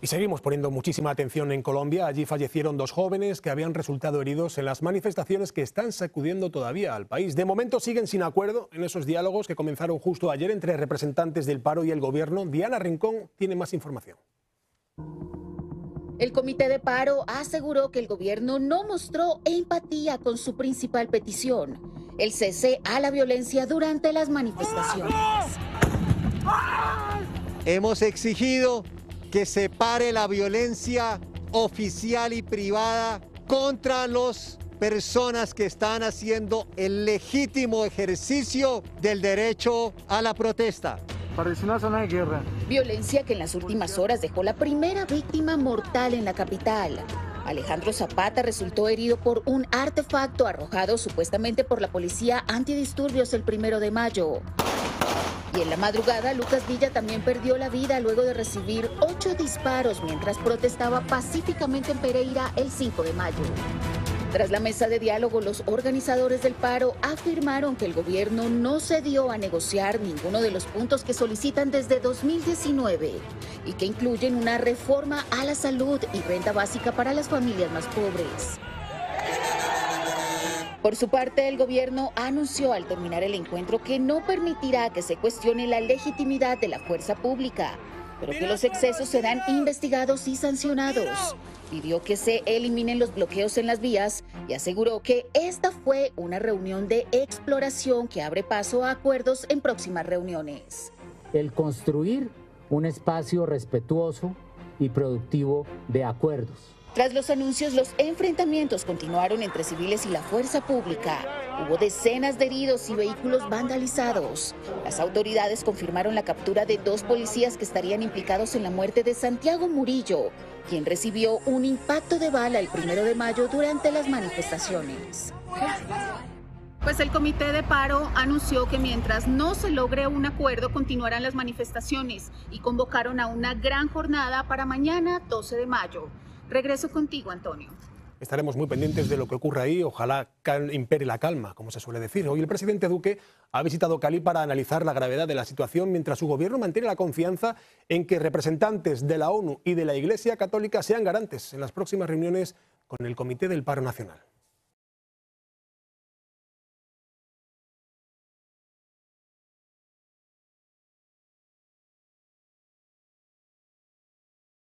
Y seguimos poniendo muchísima atención en Colombia. Allí fallecieron dos jóvenes que habían resultado heridos en las manifestaciones que están sacudiendo todavía al país. De momento siguen sin acuerdo en esos diálogos que comenzaron justo ayer entre representantes del paro y el gobierno. Diana Rincón tiene más información. El comité de paro aseguró que el gobierno no mostró empatía con su principal petición, el cese a la violencia durante las manifestaciones. Hemos exigido que se pare la violencia oficial y privada contra las personas que están haciendo el legítimo ejercicio del derecho a la protesta. Parece una zona de guerra. Violencia que en las últimas horas dejó la primera víctima mortal en la capital. Alejandro Zapata resultó herido por un artefacto arrojado supuestamente por la policía antidisturbios el primero de mayo. Y en la madrugada, Lucas Villa también perdió la vida luego de recibir ocho disparos mientras protestaba pacíficamente en Pereira el 5 de mayo. Tras la mesa de diálogo, los organizadores del paro afirmaron que el gobierno no cedió a negociar ninguno de los puntos que solicitan desde 2019 y que incluyen una reforma a la salud y renta básica para las familias más pobres. Por su parte, el gobierno anunció al terminar el encuentro que no permitirá que se cuestione la legitimidad de la fuerza pública, pero que los excesos serán investigados y sancionados. Pidió que se eliminen los bloqueos en las vías y aseguró que esta fue una reunión de exploración que abre paso a acuerdos en próximas reuniones. El construir un espacio respetuoso y productivo de acuerdos. Tras los anuncios, los enfrentamientos continuaron entre civiles y la fuerza pública. Hubo decenas de heridos y vehículos vandalizados. Las autoridades confirmaron la captura de dos policías que estarían implicados en la muerte de Santiago Murillo, quien recibió un impacto de bala el primero de mayo durante las manifestaciones. Pues el comité de paro anunció que mientras no se logre un acuerdo continuarán las manifestaciones y convocaron a una gran jornada para mañana 12 de mayo. Regreso contigo, Antonio. Estaremos muy pendientes de lo que ocurra ahí. Ojalá impere la calma, como se suele decir. Hoy el presidente Duque ha visitado Cali para analizar la gravedad de la situación, mientras su gobierno mantiene la confianza en que representantes de la ONU y de la Iglesia Católica sean garantes en las próximas reuniones con el Comité del Paro Nacional.